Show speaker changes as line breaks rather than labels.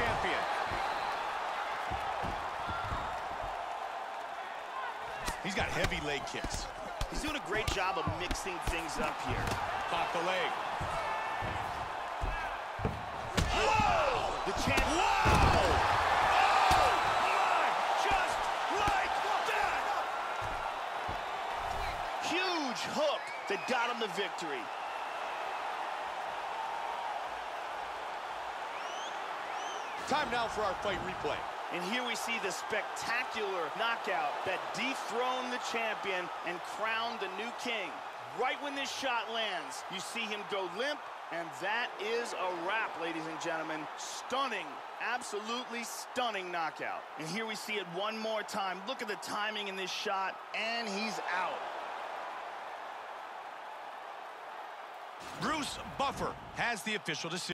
champion. He's got heavy leg kicks.
He's doing a great job of mixing things up here.
Caught the leg.
Whoa! The champ.
Wow!
Oh, my! Just like that! Huge hook that got him the victory.
Time now for our fight replay.
And here we see the spectacular knockout that dethroned the champion and crowned the new king. Right when this shot lands, you see him go limp, and that is a wrap, ladies and gentlemen. Stunning, absolutely stunning knockout. And here we see it one more time. Look at the timing in this shot, and he's out.
Bruce Buffer has the official decision.